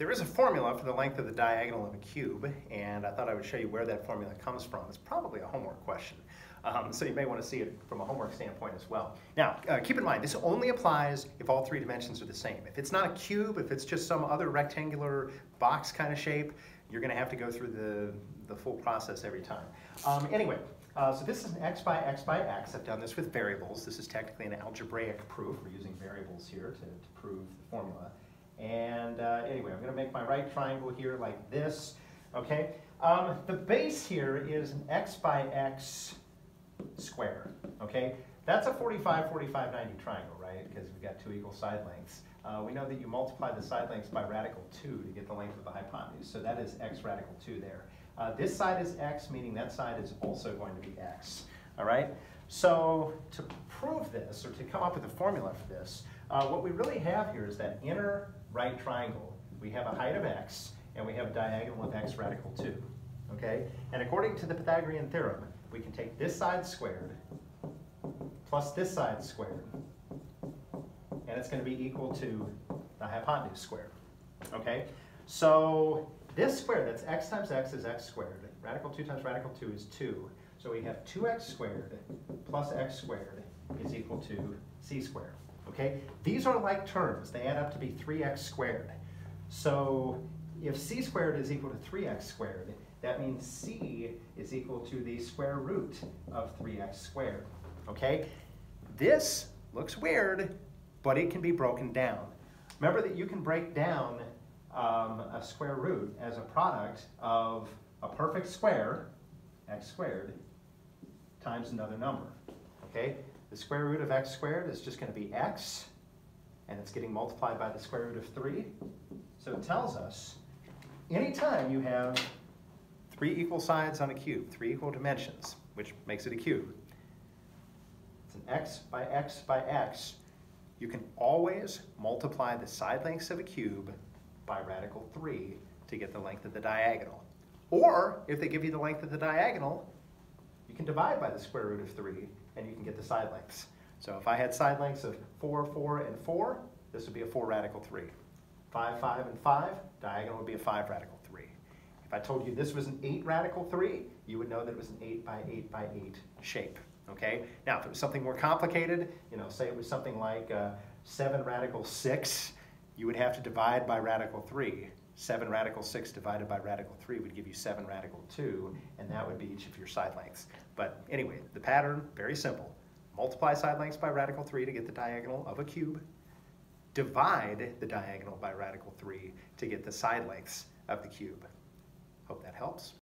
There is a formula for the length of the diagonal of a cube, and I thought I would show you where that formula comes from. It's probably a homework question, um, so you may want to see it from a homework standpoint as well. Now, uh, keep in mind, this only applies if all three dimensions are the same. If it's not a cube, if it's just some other rectangular box kind of shape, you're going to have to go through the, the full process every time. Um, anyway, uh, so this is an x by x by x. I've done this with variables. This is technically an algebraic proof. We're using variables here to, to prove the formula. Anyway, I'm going to make my right triangle here like this. Okay. Um, the base here is an x by x square. Okay. That's a 45, 45, 90 triangle, right? Because we've got two equal side lengths. Uh, we know that you multiply the side lengths by radical 2 to get the length of the hypotenuse. So that is x radical 2 there. Uh, this side is x, meaning that side is also going to be x. All right? So to prove this, or to come up with a formula for this, uh, what we really have here is that inner right triangle. We have a height of x, and we have a diagonal of x radical 2. Okay? And according to the Pythagorean theorem, we can take this side squared plus this side squared, and it's going to be equal to the hypotenuse squared. Okay? So this square, that's x times x is x squared. Radical 2 times radical 2 is 2. So we have 2x squared plus x squared is equal to c squared. Okay? These are like terms. They add up to be 3x squared. So if c squared is equal to 3x squared, that means c is equal to the square root of 3x squared. Okay? This looks weird, but it can be broken down. Remember that you can break down um, a square root as a product of a perfect square, x squared, times another number. Okay? The square root of x squared is just going to be x, and it's getting multiplied by the square root of 3. So it tells us anytime you have three equal sides on a cube, three equal dimensions, which makes it a cube, it's an x by x by x, you can always multiply the side lengths of a cube by radical 3 to get the length of the diagonal. Or, if they give you the length of the diagonal, you can divide by the square root of 3 and you can get the side lengths. So if I had side lengths of 4, 4, and 4, this would be a 4 radical 3. 5, 5, and 5, diagonal would be a 5 radical 3. If I told you this was an 8 radical 3, you would know that it was an 8 by 8 by 8 shape. Okay? Now, if it was something more complicated, you know, say it was something like uh, 7 radical 6, you would have to divide by radical 3. 7 radical 6 divided by radical 3 would give you 7 radical 2, and that would be each of your side lengths. But anyway, the pattern, very simple. Multiply side lengths by radical 3 to get the diagonal of a cube. Divide the diagonal by radical 3 to get the side lengths of the cube. Hope that helps.